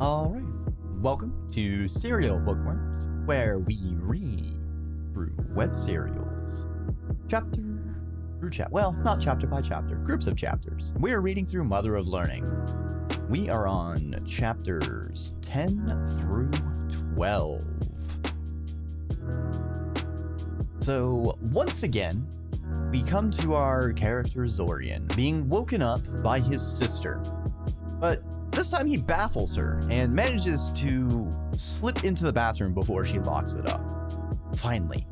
Alright, welcome to Serial Bookworms, where we read through web serials. Chapter through chapter. Well, not chapter by chapter, groups of chapters. We are reading through Mother of Learning. We are on chapters 10 through 12. So, once again, we come to our character Zorian being woken up by his sister. But this time he baffles her and manages to slip into the bathroom before she locks it up. Finally,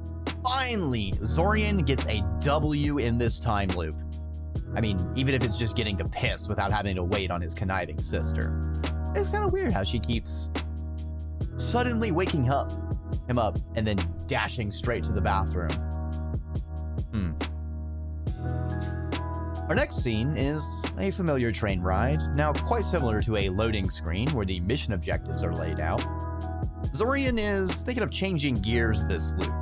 finally, Zorian gets a W in this time loop. I mean, even if it's just getting to piss without having to wait on his conniving sister. It's kind of weird how she keeps suddenly waking up him up and then dashing straight to the bathroom. Hmm. Our next scene is a familiar train ride, now quite similar to a loading screen where the mission objectives are laid out. Zorian is thinking of changing gears this loop,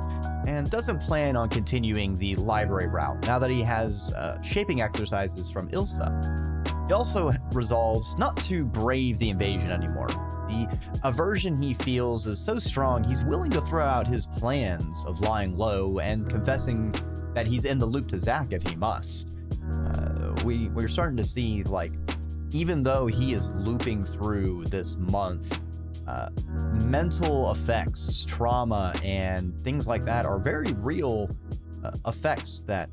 and doesn't plan on continuing the library route now that he has uh, shaping exercises from Ilsa. He also resolves not to brave the invasion anymore. The aversion he feels is so strong he's willing to throw out his plans of lying low and confessing that he's in the loop to Zach if he must uh, we we're starting to see like even though he is looping through this month uh, mental effects trauma and things like that are very real uh, effects that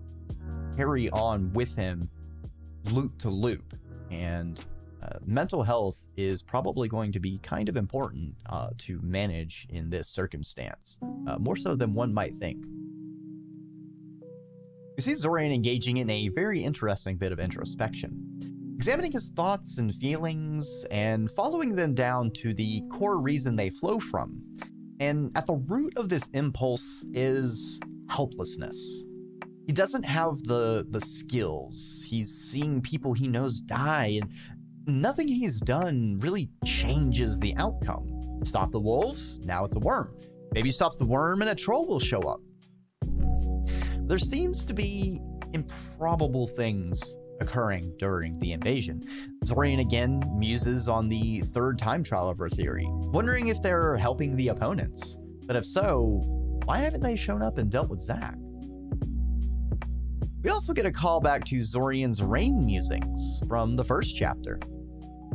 carry on with him loop to loop and uh, mental health is probably going to be kind of important uh, to manage in this circumstance, more so than one might think. We see Zorian engaging in a very interesting bit of introspection, examining his thoughts and feelings and following them down to the core reason they flow from. And at the root of this impulse is helplessness. He doesn't have the the skills. He's seeing people he knows die and nothing he's done really changes the outcome. Stop the wolves, now it's a worm. Maybe he stops the worm and a troll will show up there seems to be improbable things occurring during the invasion. Zorian again muses on the third time trial of her theory, wondering if they're helping the opponents. But if so, why haven't they shown up and dealt with Zach? We also get a call back to Zorian's rain musings from the first chapter.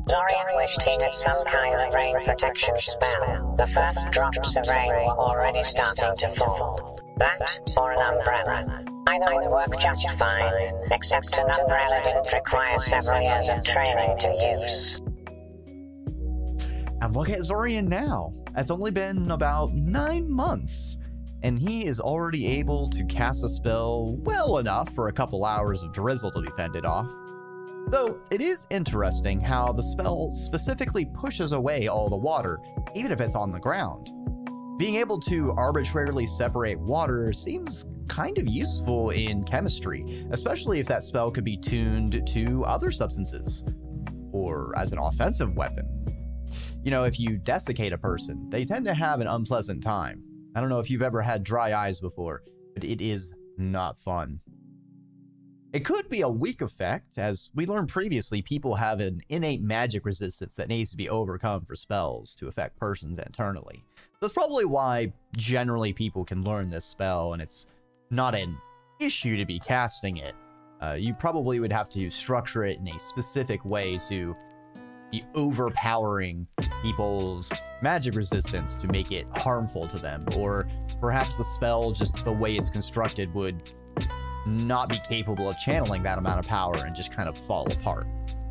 Zorian wished he had some kind of rain protection spell. The first drops of rain were already starting to fall. That or an umbrella. Either would work just fine, except an umbrella didn't require several years of training to use. And look at Zorian now. It's only been about nine months, and he is already able to cast a spell well enough for a couple hours of drizzle to be fended off. Though it is interesting how the spell specifically pushes away all the water, even if it's on the ground. Being able to arbitrarily separate water seems kind of useful in chemistry, especially if that spell could be tuned to other substances or as an offensive weapon. You know, if you desiccate a person, they tend to have an unpleasant time. I don't know if you've ever had dry eyes before, but it is not fun. It could be a weak effect, as we learned previously, people have an innate magic resistance that needs to be overcome for spells to affect persons internally. That's probably why generally people can learn this spell, and it's not an issue to be casting it. Uh, you probably would have to structure it in a specific way to be overpowering people's magic resistance to make it harmful to them, or perhaps the spell, just the way it's constructed, would not be capable of channeling that amount of power and just kind of fall apart.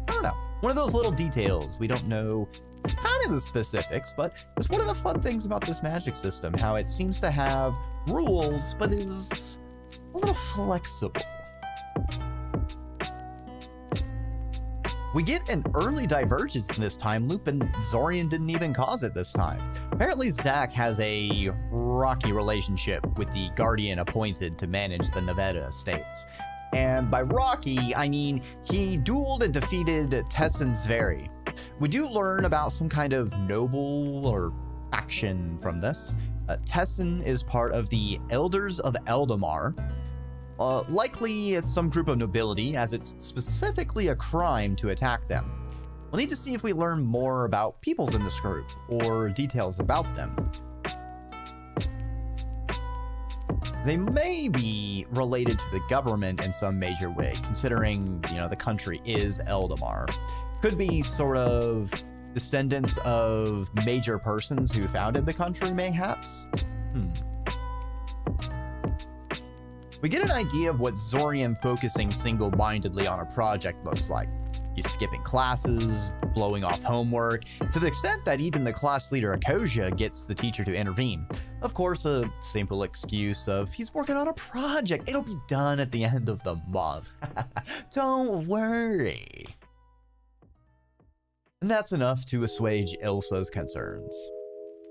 I don't know. One of those little details. We don't know kind of the specifics, but it's one of the fun things about this magic system, how it seems to have rules, but is a little flexible. We get an early divergence in this time loop, and Zorian didn't even cause it this time. Apparently, Zach has a rocky relationship with the Guardian appointed to manage the Noveda estates. And by rocky, I mean he dueled and defeated Tessin Zveri. We do learn about some kind of noble or faction from this. Uh, Tessin is part of the Elders of Eldemar, uh, likely it's some group of nobility, as it's specifically a crime to attack them. We'll need to see if we learn more about peoples in this group, or details about them. They may be related to the government in some major way, considering, you know, the country is Eldemar. Could be sort of descendants of major persons who founded the country, mayhaps? Hmm. We get an idea of what Zorian focusing single-mindedly on a project looks like. He's skipping classes, blowing off homework, to the extent that even the class leader Akoja gets the teacher to intervene. Of course, a simple excuse of he's working on a project. It'll be done at the end of the month. Don't worry. And that's enough to assuage Ilsa's concerns.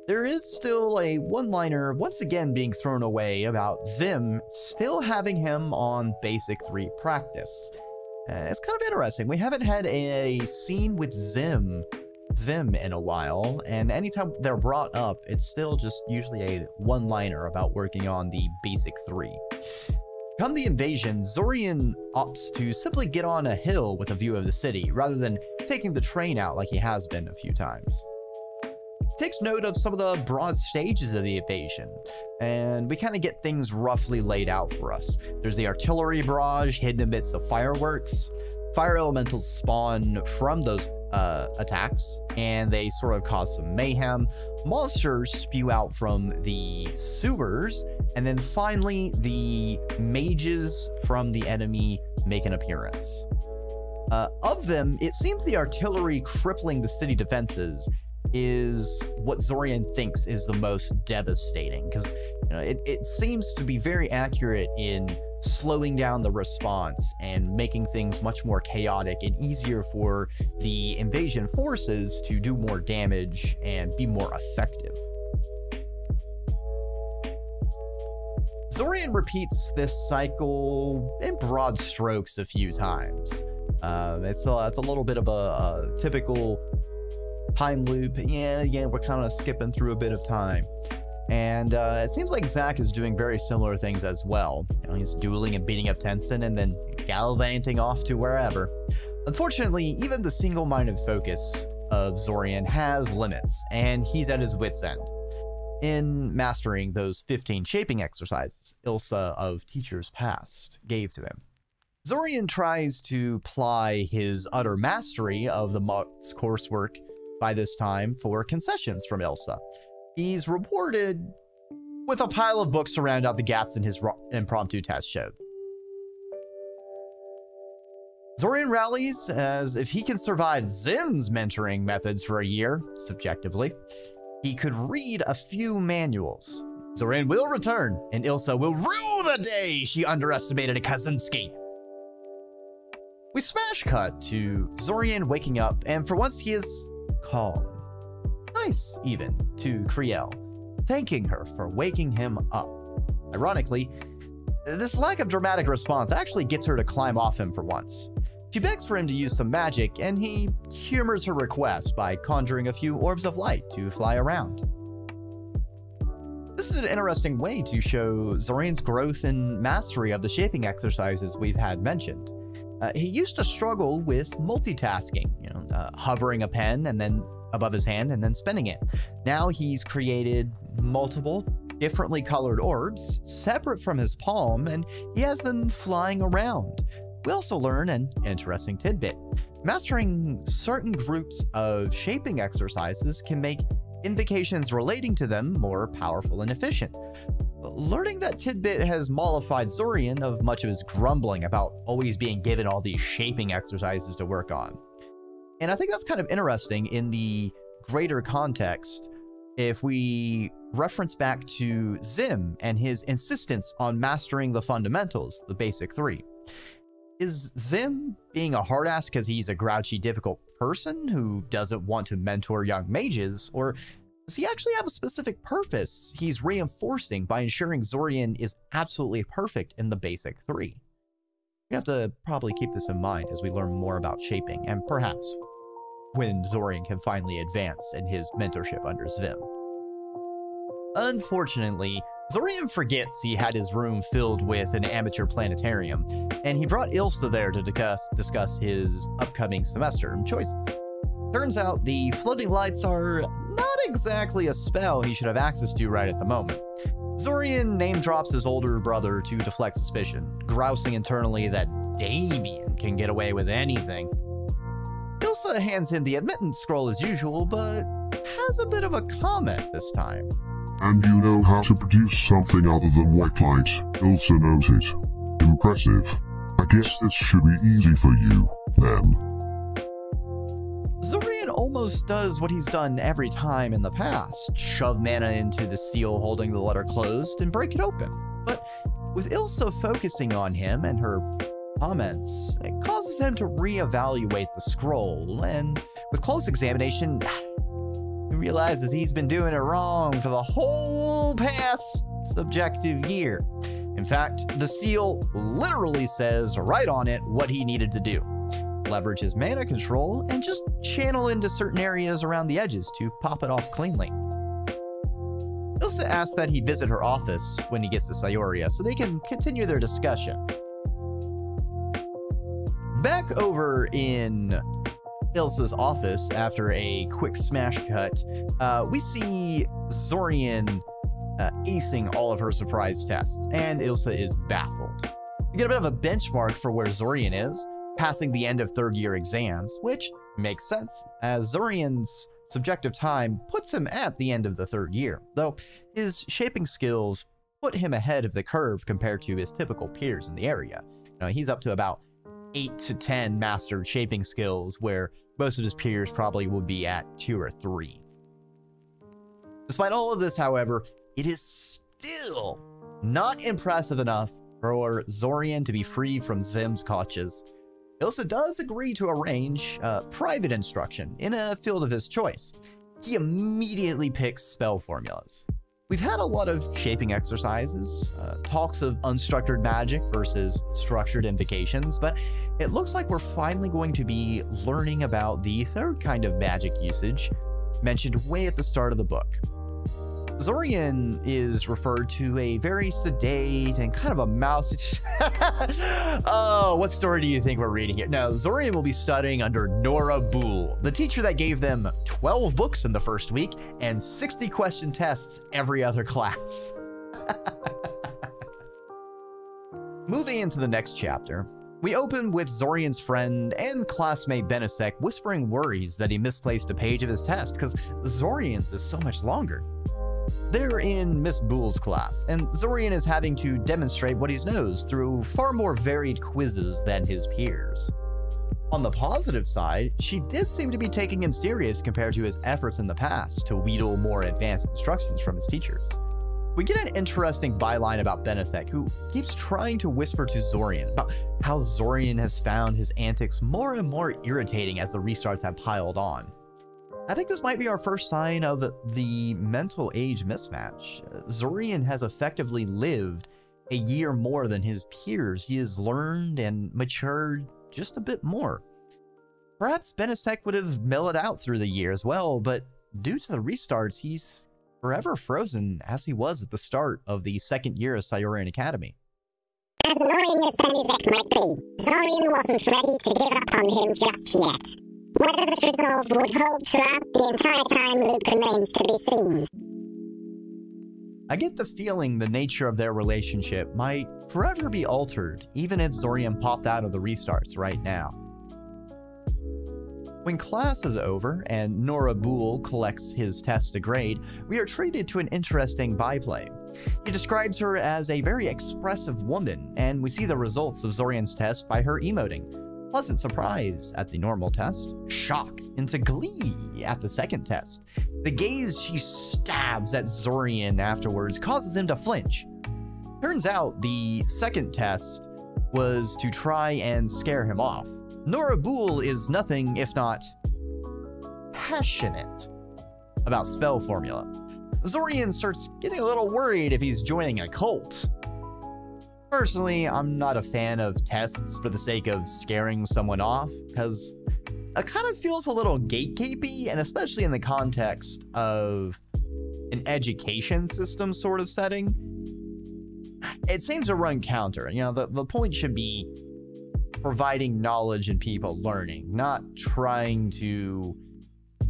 There is still a one-liner once again being thrown away about Zim still having him on Basic 3 practice. Uh, it's kind of interesting. We haven't had a scene with Zim, Xvim in a while, and anytime they're brought up, it's still just usually a one-liner about working on the basic three. Come the invasion, Zorian opts to simply get on a hill with a view of the city, rather than taking the train out like he has been a few times takes note of some of the broad stages of the invasion, and we kind of get things roughly laid out for us. There's the artillery barrage hidden amidst the fireworks. Fire elementals spawn from those uh, attacks, and they sort of cause some mayhem. Monsters spew out from the sewers, and then finally, the mages from the enemy make an appearance. Uh, of them, it seems the artillery crippling the city defenses is what Zorian thinks is the most devastating because you know, it, it seems to be very accurate in slowing down the response and making things much more chaotic and easier for the invasion forces to do more damage and be more effective. Zorian repeats this cycle in broad strokes a few times. Um, it's, a, it's a little bit of a, a typical time loop. Yeah, yeah, we're kind of skipping through a bit of time. And uh, it seems like Zach is doing very similar things as well. You know, he's dueling and beating up Tenzin and then gallivanting off to wherever. Unfortunately, even the single-minded focus of Zorian has limits, and he's at his wit's end. In mastering those 15 shaping exercises Ilsa of Teachers Past gave to him. Zorian tries to ply his utter mastery of the MOTS coursework by this time for concessions from Ilsa. He's rewarded with a pile of books to round out the gaps in his impromptu test showed. Zorian rallies as if he can survive Zim's mentoring methods for a year, subjectively, he could read a few manuals. Zorian will return, and Ilsa will rue the day she underestimated a Kazinski. We smash cut to Zorian waking up, and for once he is calm. Nice, even, to Kriel, thanking her for waking him up. Ironically, this lack of dramatic response actually gets her to climb off him for once. She begs for him to use some magic, and he humors her request by conjuring a few orbs of light to fly around. This is an interesting way to show Zorian's growth and mastery of the shaping exercises we've had mentioned. Uh, he used to struggle with multitasking, you know, uh, hovering a pen and then above his hand and then spinning it. Now he's created multiple differently colored orbs separate from his palm and he has them flying around. We also learn an interesting tidbit. Mastering certain groups of shaping exercises can make invocations relating to them more powerful and efficient. Learning that tidbit has mollified Zorian of much of his grumbling about always being given all these shaping exercises to work on. And I think that's kind of interesting in the greater context if we reference back to Zim and his insistence on mastering the fundamentals, the basic three. Is Zim being a hard ass because he's a grouchy, difficult person who doesn't want to mentor young mages, or does he actually have a specific purpose he's reinforcing by ensuring Zorian is absolutely perfect in the basic three? We have to probably keep this in mind as we learn more about shaping, and perhaps when Zorian can finally advance in his mentorship under Xvim. Unfortunately, Zorian forgets he had his room filled with an amateur planetarium, and he brought Ilsa there to discuss, discuss his upcoming semester and choices. Turns out the floating lights are not exactly a spell he should have access to right at the moment. Zorian name drops his older brother to deflect suspicion, grousing internally that Damien can get away with anything. Ilsa hands him the admittance scroll as usual, but has a bit of a comment this time. And you know how to produce something other than white light. Ilsa knows it. Impressive. I guess this should be easy for you, then. Almost does what he's done every time in the past shove mana into the seal holding the letter closed and break it open. But with Ilsa focusing on him and her comments, it causes him to reevaluate the scroll, and with close examination, he realizes he's been doing it wrong for the whole past subjective year. In fact, the seal literally says right on it what he needed to do leverage his mana control, and just channel into certain areas around the edges to pop it off cleanly. Ilsa asks that he visit her office when he gets to Cyoria so they can continue their discussion. Back over in Ilsa's office, after a quick smash cut, uh, we see Zorian uh, acing all of her surprise tests, and Ilsa is baffled. We get a bit of a benchmark for where Zorian is, passing the end of third year exams, which makes sense, as Zorian's subjective time puts him at the end of the third year, though his shaping skills put him ahead of the curve compared to his typical peers in the area. Know, he's up to about 8 to 10 mastered shaping skills, where most of his peers probably would be at 2 or 3. Despite all of this, however, it is still not impressive enough for Zorian to be free from Zim's clutches. Ilsa does agree to arrange uh, private instruction in a field of his choice. He immediately picks spell formulas. We've had a lot of shaping exercises, uh, talks of unstructured magic versus structured invocations, but it looks like we're finally going to be learning about the third kind of magic usage mentioned way at the start of the book Zorian is referred to a very sedate and kind of a mouse. oh, what story do you think we're reading here? Now, Zorian will be studying under Nora Boole, the teacher that gave them 12 books in the first week and 60 question tests every other class. Moving into the next chapter, we open with Zorian's friend and classmate Benisek whispering worries that he misplaced a page of his test because Zorian's is so much longer. They're in Miss Boole's class, and Zorian is having to demonstrate what he knows through far more varied quizzes than his peers. On the positive side, she did seem to be taking him serious compared to his efforts in the past to wheedle more advanced instructions from his teachers. We get an interesting byline about Benisek, who keeps trying to whisper to Zorian about how Zorian has found his antics more and more irritating as the restarts have piled on. I think this might be our first sign of the mental age mismatch. Zorian has effectively lived a year more than his peers. He has learned and matured just a bit more. Perhaps Benisek would have mellowed out through the year as well, but due to the restarts, he's forever frozen as he was at the start of the second year of Cyorian Academy. As annoying as Benisek might be, Zorian wasn't ready to give up on him just yet. Whether this resolve would hold throughout the entire time Luke remains to be seen. I get the feeling the nature of their relationship might forever be altered, even if Zorian popped out of the restarts right now. When class is over and Nora Boole collects his test to grade, we are treated to an interesting byplay. He describes her as a very expressive woman, and we see the results of Zorian's test by her emoting, pleasant surprise at the normal test, shock into glee at the second test. The gaze she stabs at Zorian afterwards causes him to flinch. Turns out the second test was to try and scare him off. Nora Boole is nothing if not passionate about spell formula. Zorian starts getting a little worried if he's joining a cult. Personally, I'm not a fan of tests for the sake of scaring someone off, because it kind of feels a little gatekeepy, and especially in the context of an education system sort of setting. It seems to run counter. You know, the, the point should be providing knowledge and people learning, not trying to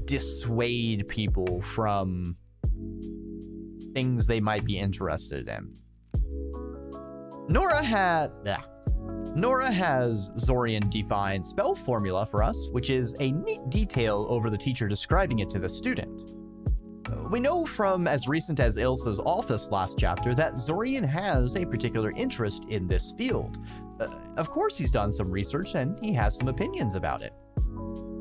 dissuade people from things they might be interested in. Nora had. Yeah. Nora has Zorian define spell formula for us, which is a neat detail over the teacher describing it to the student. We know from as recent as Ilsa's office last chapter that Zorian has a particular interest in this field. Uh, of course, he's done some research and he has some opinions about it.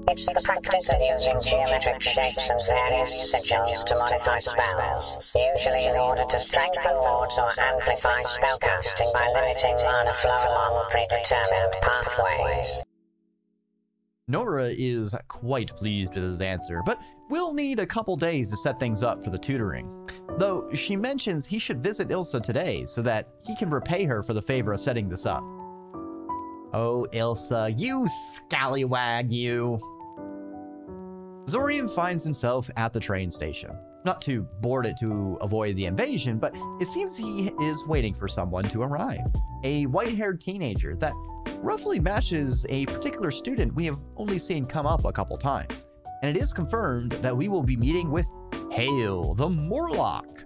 It's the practice of using geometric shapes and various sigils to modify spells, usually in order to strengthen wards or amplify spellcasting by limiting mana flow along predetermined pathways. Nora is quite pleased with his answer, but will need a couple days to set things up for the tutoring. Though she mentions he should visit Ilsa today so that he can repay her for the favor of setting this up. Oh, Ilsa, you scallywag, you! Zorian finds himself at the train station. Not to board it to avoid the invasion, but it seems he is waiting for someone to arrive. A white haired teenager that roughly matches a particular student we have only seen come up a couple times. And it is confirmed that we will be meeting with Kael, the Morlock.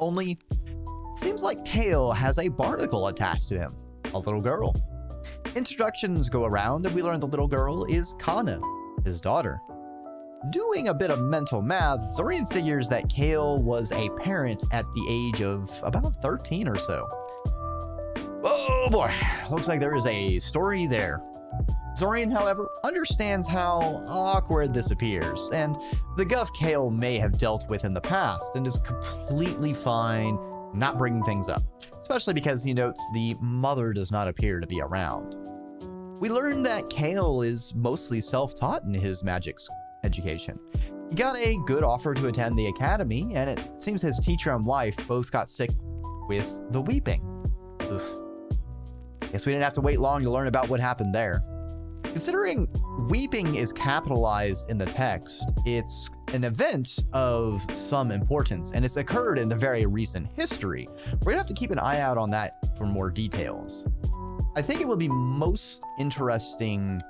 Only, it seems like Kael has a barnacle attached to him, a little girl. Introductions go around, and we learn the little girl is Kana, his daughter. Doing a bit of mental math, Zorian figures that Kael was a parent at the age of about 13 or so. Oh boy, looks like there is a story there. Zorian, however, understands how awkward this appears, and the guff Kael may have dealt with in the past, and is completely fine not bringing things up, especially because he notes the mother does not appear to be around. We learn that Kael is mostly self taught in his magic education. He got a good offer to attend the academy, and it seems his teacher and wife both got sick with the weeping. Oof. Guess we didn't have to wait long to learn about what happened there. Considering weeping is capitalized in the text, it's an event of some importance, and it's occurred in the very recent history. We're gonna have to keep an eye out on that for more details. I think it will be most interesting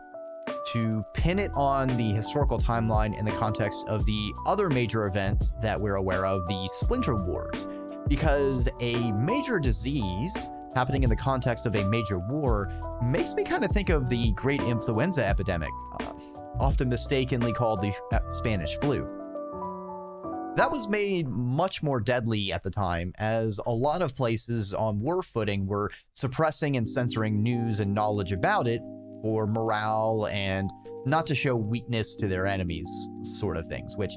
to pin it on the historical timeline in the context of the other major event that we're aware of, the Splinter Wars, because a major disease happening in the context of a major war makes me kind of think of the great influenza epidemic, uh, often mistakenly called the Spanish flu. That was made much more deadly at the time, as a lot of places on war footing were suppressing and censoring news and knowledge about it for morale and not to show weakness to their enemies, sort of things, which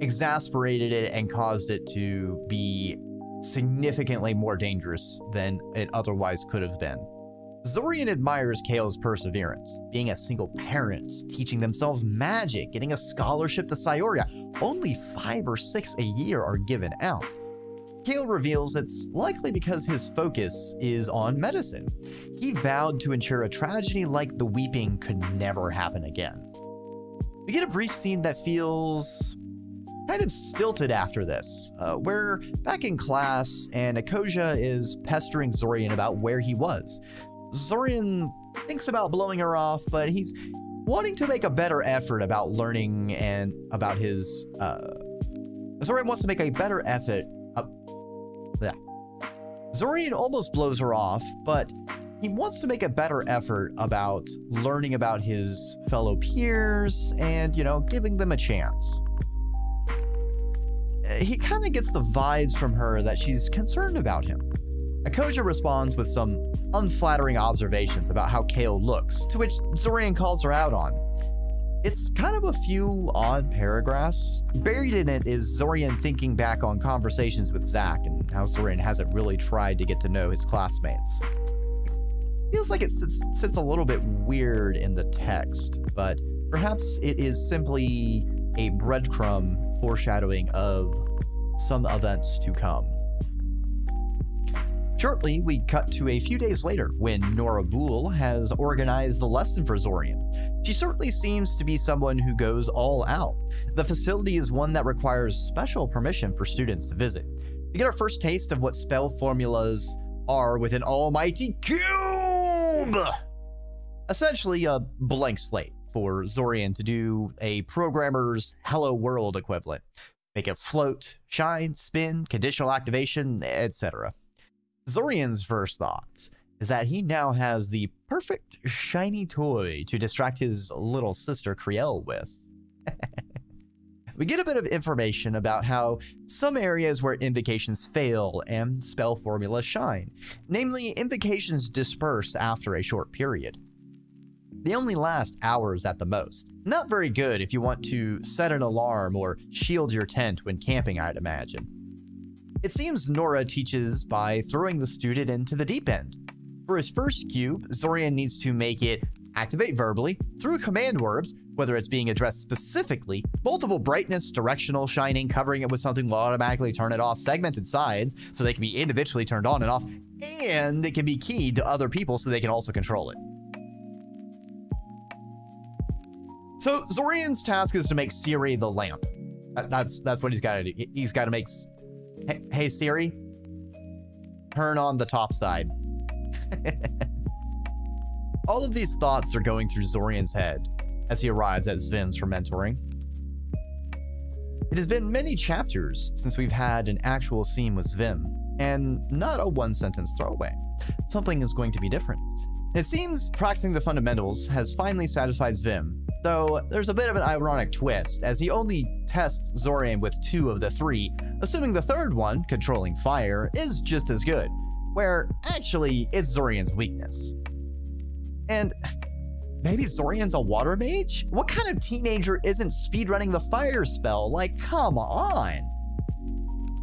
exasperated it and caused it to be significantly more dangerous than it otherwise could have been. Zorian admires Kael's perseverance, being a single parent, teaching themselves magic, getting a scholarship to Cyoria. Only five or six a year are given out. Kael reveals it's likely because his focus is on medicine. He vowed to ensure a tragedy like the weeping could never happen again. We get a brief scene that feels kind of stilted after this. Uh, we're back in class, and Akoja is pestering Zorian about where he was. Zorian thinks about blowing her off, but he's wanting to make a better effort about learning and about his. Uh, Zorian wants to make a better effort. Zorian almost blows her off, but he wants to make a better effort about learning about his fellow peers and, you know, giving them a chance. Uh, he kind of gets the vibes from her that she's concerned about him. Akoja responds with some unflattering observations about how Kael looks, to which Zorian calls her out on. It's kind of a few odd paragraphs. Buried in it is Zorian thinking back on conversations with Zach and how Zorian hasn't really tried to get to know his classmates. Feels like it sits, sits a little bit weird in the text, but perhaps it is simply a breadcrumb foreshadowing of some events to come. Shortly, we cut to a few days later when Nora Boole has organized the lesson for Zorian. She certainly seems to be someone who goes all out. The facility is one that requires special permission for students to visit. We get our first taste of what spell formulas are with an almighty cube! Essentially, a blank slate for Zorian to do a programmer's Hello World equivalent. Make it float, shine, spin, conditional activation, etc. Zorian's first thought is that he now has the perfect shiny toy to distract his little sister Kriel with. we get a bit of information about how some areas where invocations fail and spell formulas shine. Namely, invocations disperse after a short period. They only last hours at the most. Not very good if you want to set an alarm or shield your tent when camping, I'd imagine. It seems Nora teaches by throwing the student into the deep end. For his first cube, Zorian needs to make it activate verbally through command words, whether it's being addressed specifically, multiple brightness, directional, shining, covering it with something will automatically turn it off, segmented sides so they can be individually turned on and off, and it can be keyed to other people so they can also control it. So Zorian's task is to make Siri the lamp. That's that's what he's got to do. He's got to make. Hey, hey Siri, turn on the top side. All of these thoughts are going through Zorian's head as he arrives at Xvim's for mentoring. It has been many chapters since we've had an actual scene with Xvim, and not a one sentence throwaway. Something is going to be different. It seems practicing the fundamentals has finally satisfied Xvim, though there's a bit of an ironic twist, as he only tests Zorian with two of the three, assuming the third one, controlling fire, is just as good, where actually it's Zorian's weakness. And maybe Zorian's a water mage? What kind of teenager isn't speedrunning the fire spell? Like, come on!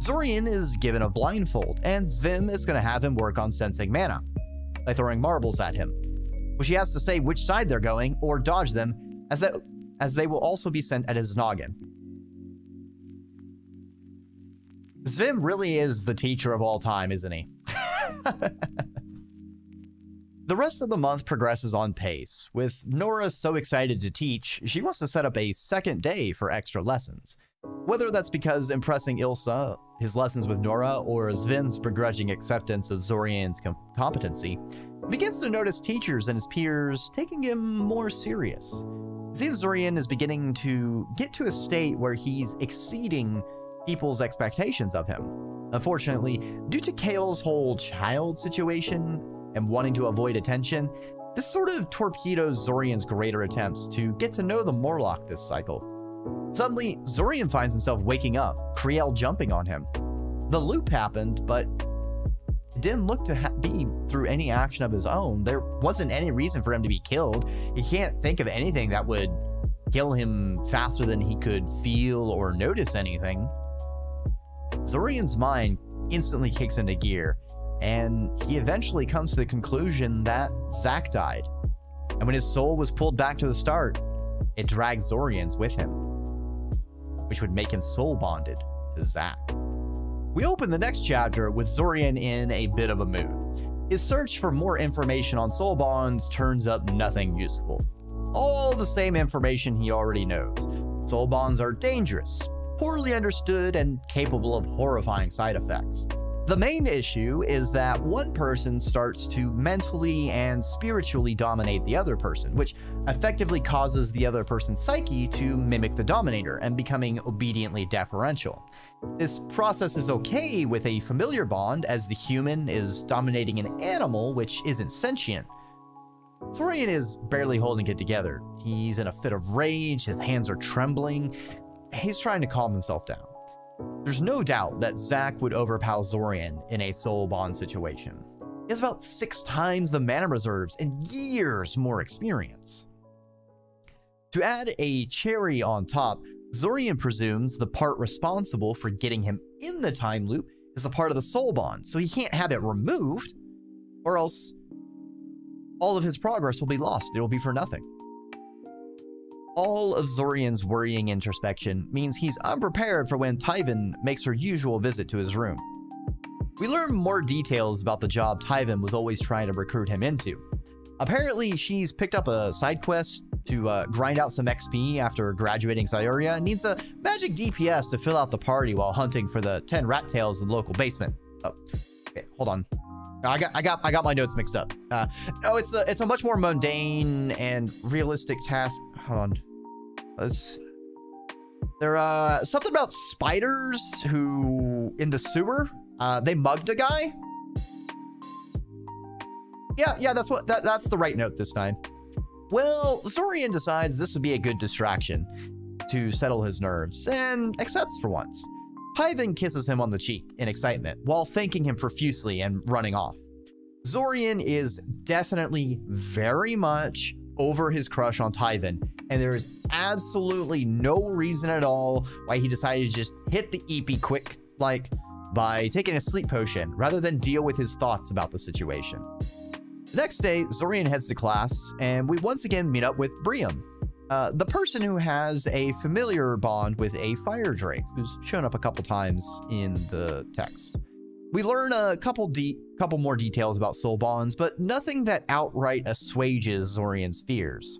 Zorian is given a blindfold, and Xvim is going to have him work on sensing mana by throwing marbles at him, which he has to say which side they're going or dodge them, as, that, as they will also be sent at his noggin. Xvim really is the teacher of all time, isn't he? the rest of the month progresses on pace, with Nora so excited to teach, she wants to set up a second day for extra lessons. Whether that's because impressing Ilsa, his lessons with Nora, or Xvim's begrudging acceptance of Zorian's com competency, begins to notice teachers and his peers taking him more serious. It Zorian is beginning to get to a state where he's exceeding people's expectations of him. Unfortunately, due to Kael's whole child situation and wanting to avoid attention, this sort of torpedoes Zorian's greater attempts to get to know the Morlock this cycle. Suddenly, Zorian finds himself waking up, Kriel jumping on him. The loop happened, but it didn't look to be through any action of his own. There wasn't any reason for him to be killed. He can't think of anything that would kill him faster than he could feel or notice anything. Zorian's mind instantly kicks into gear, and he eventually comes to the conclusion that Zach died. And when his soul was pulled back to the start, it dragged Zorian's with him, which would make him soul bonded to Zach. We open the next chapter with Zorian in a bit of a mood. His search for more information on soul bonds turns up nothing useful. All the same information he already knows. Soul bonds are dangerous, poorly understood, and capable of horrifying side effects. The main issue is that one person starts to mentally and spiritually dominate the other person, which effectively causes the other person's psyche to mimic the dominator and becoming obediently deferential. This process is okay with a familiar bond, as the human is dominating an animal which isn't sentient. Zorian is barely holding it together. He's in a fit of rage, his hands are trembling. He's trying to calm himself down. There's no doubt that Zach would overpower Zorian in a soul bond situation. He has about six times the mana reserves and years more experience. To add a cherry on top, Zorian presumes the part responsible for getting him in the time loop is the part of the soul bond, so he can't have it removed, or else all of his progress will be lost. It will be for nothing. All of Zorian's worrying introspection means he's unprepared for when Taiven makes her usual visit to his room. We learn more details about the job Taiven was always trying to recruit him into. Apparently, she's picked up a side quest to uh, grind out some XP after graduating Cyoria and needs a magic DPS to fill out the party while hunting for the 10 rat tails in the local basement. Oh, okay, hold on. I got, I got, I got my notes mixed up. Uh, no, it's a, it's a much more mundane and realistic task. Hold on, let's. There, uh, something about spiders who in the sewer. Uh, they mugged a guy. Yeah, yeah, that's what that, that's the right note this time. Well, Zorian decides this would be a good distraction to settle his nerves and accepts for once. Taiven kisses him on the cheek in excitement while thanking him profusely and running off. Zorian is definitely very much over his crush on Taiven, and there is absolutely no reason at all why he decided to just hit the EP quick, like by taking a sleep potion rather than deal with his thoughts about the situation. The next day, Zorian heads to class, and we once again meet up with Briam, uh, the person who has a familiar bond with a fire drake, who's shown up a couple times in the text. We learn a couple de- couple more details about soul bonds, but nothing that outright assuages Zorian's fears.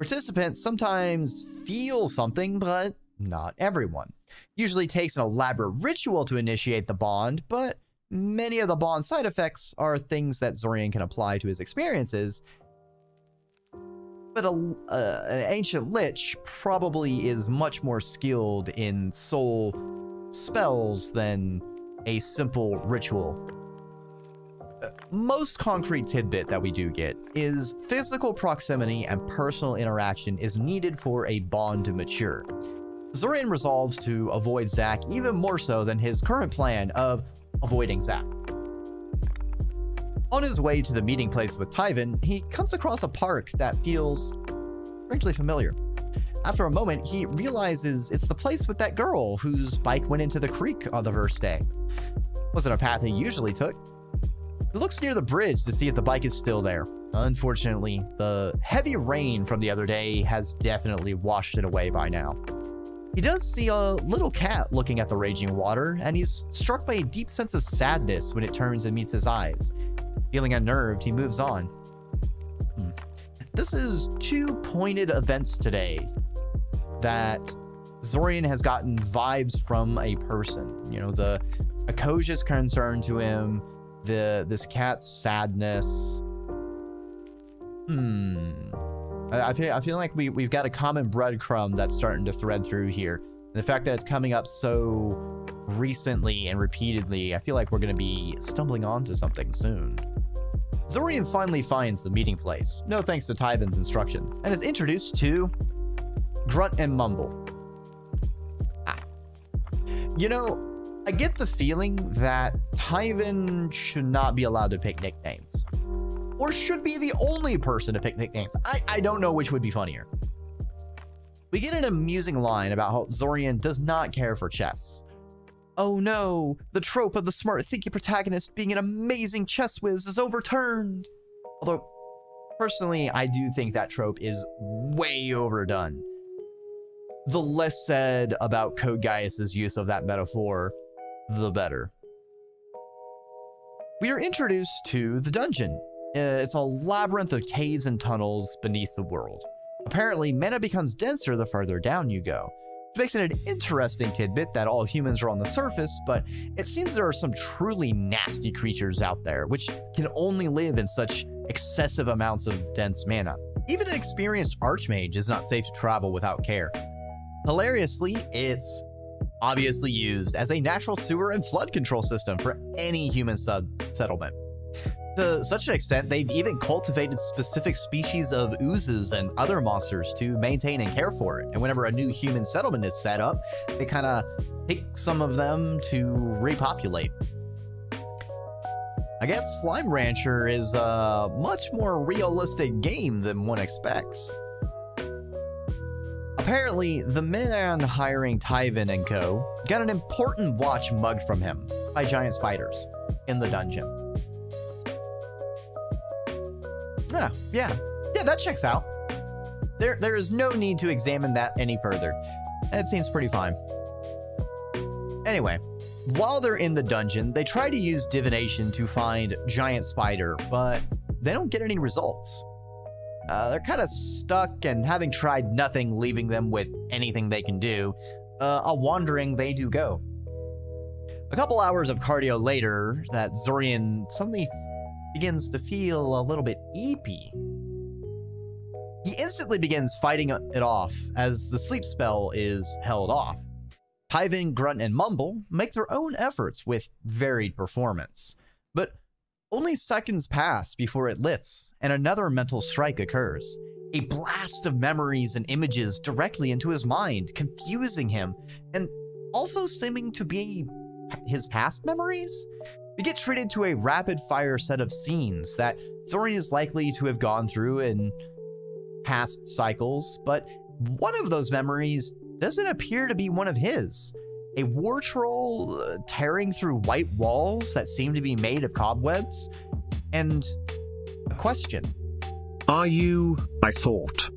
Participants sometimes feel something, but not everyone. Usually takes an elaborate ritual to initiate the bond, but many of the bond side effects are things that Zorian can apply to his experiences, but a, uh, an ancient lich probably is much more skilled in soul spells than a simple ritual. Uh, most concrete tidbit that we do get is physical proximity and personal interaction is needed for a bond to mature. Zorian resolves to avoid Zach even more so than his current plan of avoiding Zach. On his way to the meeting place with Taiven, he comes across a park that feels strangely familiar. After a moment, he realizes it's the place with that girl whose bike went into the creek on the first day. Wasn't a path he usually took. He looks near the bridge to see if the bike is still there. Unfortunately, the heavy rain from the other day has definitely washed it away by now. He does see a little cat looking at the raging water, and he's struck by a deep sense of sadness when it turns and meets his eyes. Feeling unnerved, he moves on. Hmm. This is two pointed events today that Zorian has gotten vibes from a person. You know, the Akoja's concern to him, the this cat's sadness. Hmm. I, I, feel I feel like we we've got a common breadcrumb that's starting to thread through here. And the fact that it's coming up so recently and repeatedly, I feel like we're going to be stumbling onto something soon. Zorian finally finds the meeting place, no thanks to Taiven's instructions, and is introduced to Grunt and Mumble. Ah. You know, I get the feeling that Tyven should not be allowed to pick nicknames. Or should be the only person to pick nicknames. I, I don't know which would be funnier. We get an amusing line about how Zorian does not care for chess. Oh no, the trope of the smart, thinky protagonist being an amazing chess whiz is overturned. Although, personally, I do think that trope is way overdone. The less said about Code Geass's use of that metaphor, the better. We are introduced to the dungeon. Uh, it's a labyrinth of caves and tunnels beneath the world. Apparently, mana becomes denser the further down you go makes it an interesting tidbit that all humans are on the surface, but it seems there are some truly nasty creatures out there, which can only live in such excessive amounts of dense mana. Even an experienced archmage is not safe to travel without care. Hilariously, it's obviously used as a natural sewer and flood control system for any human sub settlement to such an extent, they've even cultivated specific species of oozes and other monsters to maintain and care for it. And whenever a new human settlement is set up, they kind of pick some of them to repopulate. I guess Slime Rancher is a much more realistic game than one expects. Apparently, the man hiring Taiven and co. got an important watch mugged from him by giant spiders in the dungeon. Yeah, yeah, yeah, that checks out. There, there is no need to examine that any further. It seems pretty fine. Anyway, while they're in the dungeon, they try to use divination to find Giant Spider, but they don't get any results. Uh, they're kind of stuck, and having tried nothing, leaving them with anything they can do, uh, a wandering they do go. A couple hours of cardio later, that Zorian suddenly begins to feel a little bit eepy. He instantly begins fighting it off as the sleep spell is held off. Taiven, Grunt, and Mumble make their own efforts with varied performance. But only seconds pass before it lifts, and another mental strike occurs. A blast of memories and images directly into his mind, confusing him, and also seeming to be his past memories? We get treated to a rapid fire set of scenes that Zorian is likely to have gone through in past cycles, but one of those memories doesn't appear to be one of his. A war troll uh, tearing through white walls that seem to be made of cobwebs, and a question. Are you, I thought.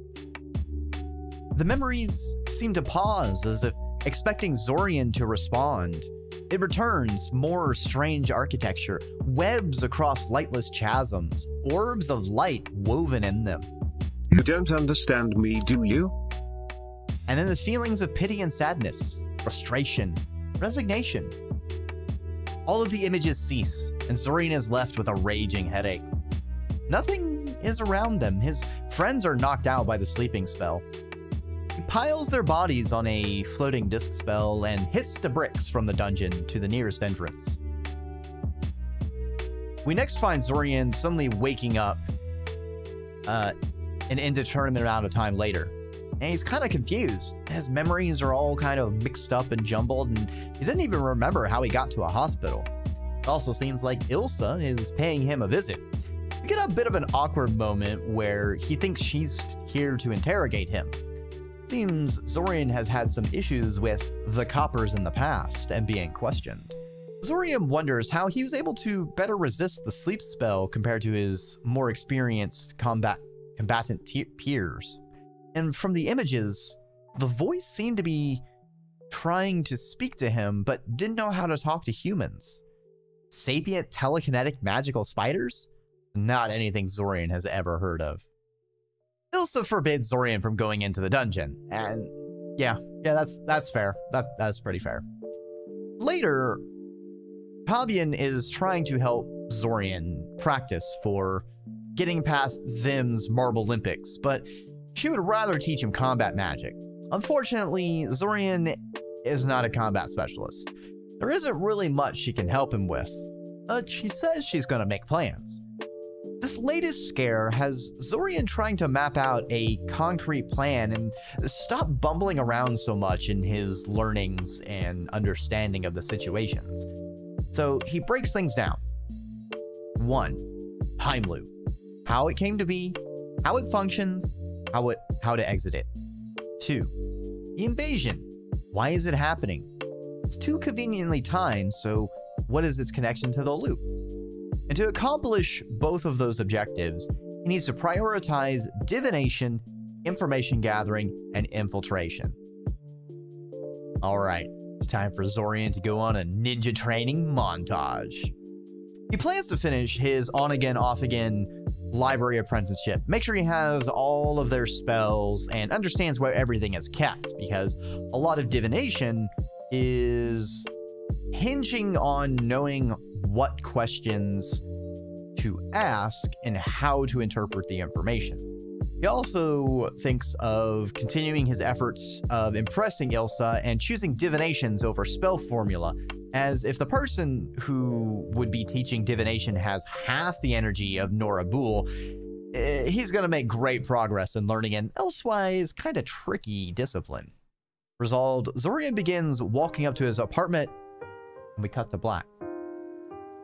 The memories seem to pause as if expecting Zorian to respond. It returns more strange architecture, webs across lightless chasms, orbs of light woven in them. You don't understand me, do you? And then the feelings of pity and sadness, frustration, resignation. All of the images cease, and Zorian is left with a raging headache. Nothing is around them. His friends are knocked out by the sleeping spell. Piles their bodies on a floating disc spell and hits the bricks from the dungeon to the nearest entrance. We next find Zorian suddenly waking up uh, an indeterminate amount of time later. And he's kind of confused. His memories are all kind of mixed up and jumbled, and he doesn't even remember how he got to a hospital. It also seems like Ilsa is paying him a visit. We get a bit of an awkward moment where he thinks she's here to interrogate him. Seems Zorian has had some issues with the coppers in the past and being questioned. Zorian wonders how he was able to better resist the sleep spell compared to his more experienced combat combatant peers. And from the images, the voice seemed to be trying to speak to him, but didn't know how to talk to humans. Sapient telekinetic magical spiders? Not anything Zorian has ever heard of. Ilsa forbids Zorian from going into the dungeon, and yeah, yeah, that's that's fair. That that's pretty fair. Later, Taiven is trying to help Zorian practice for getting past Xvim's Marble Olympics, but she would rather teach him combat magic. Unfortunately, Zorian is not a combat specialist. There isn't really much she can help him with, but she says she's going to make plans. This latest scare has Zorian trying to map out a concrete plan and stop bumbling around so much in his learnings and understanding of the situations. So he breaks things down. 1. Time loop. How it came to be, how it functions, how it how to exit it. 2. The invasion. Why is it happening? It's too conveniently timed, so what is its connection to the loop? And to accomplish both of those objectives, he needs to prioritize divination, information gathering, and infiltration. All right, it's time for Zorian to go on a ninja training montage. He plans to finish his on again, off again library apprenticeship. Make sure he has all of their spells and understands where everything is kept because a lot of divination is hinging on knowing what questions to ask and how to interpret the information. He also thinks of continuing his efforts of impressing Ilsa and choosing divinations over spell formula, as if the person who would be teaching divination has half the energy of Nora Boole, eh, he's going to make great progress in learning an elsewise kind of tricky discipline. Resolved, Zorian begins walking up to his apartment, and we cut to black.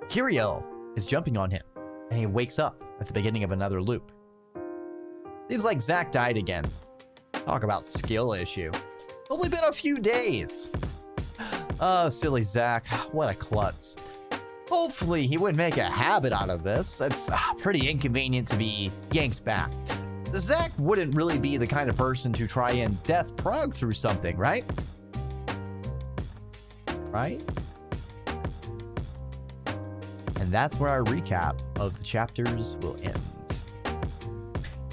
Kirielle is jumping on him, and he wakes up at the beginning of another loop. Seems like Zach died again. Talk about skill issue. Only been a few days. Oh, silly Zach. What a klutz. Hopefully, he wouldn't make a habit out of this. It's uh, pretty inconvenient to be yanked back. Zach wouldn't really be the kind of person to try and death prog through something, right? Right? And that's where our recap of the chapters will end.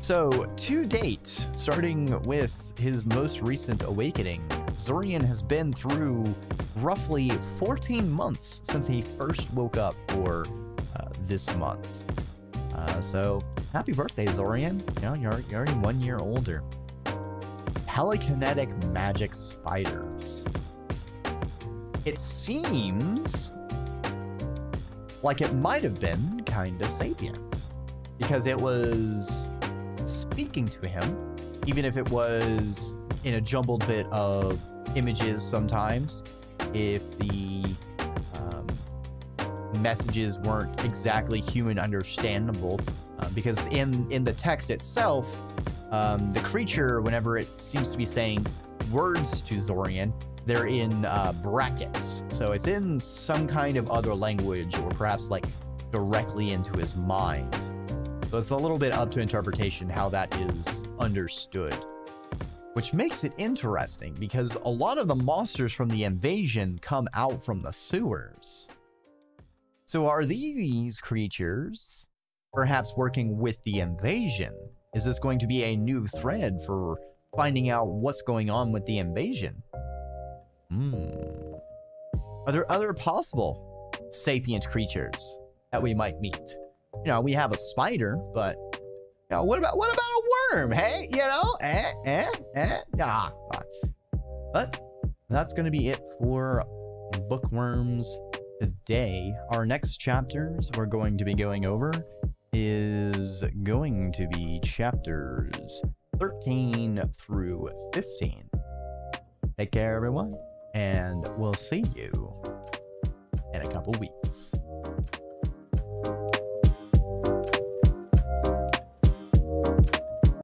So, to date, starting with his most recent awakening, Zorian has been through roughly 14 months since he first woke up for uh, this month. Uh, so, happy birthday, Zorian. You know, you're, you're already one year older. Telekinetic magic spiders. It seems like it might have been kind of sapient because it was speaking to him, even if it was in a jumbled bit of images sometimes. If the um, messages weren't exactly human understandable, uh, because in in the text itself, um, the creature, whenever it seems to be saying words to Zorian, they're in uh, brackets. So it's in some kind of other language, or perhaps like directly into his mind. So it's a little bit up to interpretation how that is understood. Which makes it interesting because a lot of the monsters from the invasion come out from the sewers. So are these creatures perhaps working with the invasion? Is this going to be a new thread for finding out what's going on with the invasion? Hmm. Are there other possible sapient creatures that we might meet? You know, we have a spider, but you know, what about what about a worm? Hey, you know, eh, eh, eh, ah. But that's going to be it for bookworms today. Our next chapters we're going to be going over is going to be chapters 13 through 15. Take care, everyone, and we'll see you in a couple weeks.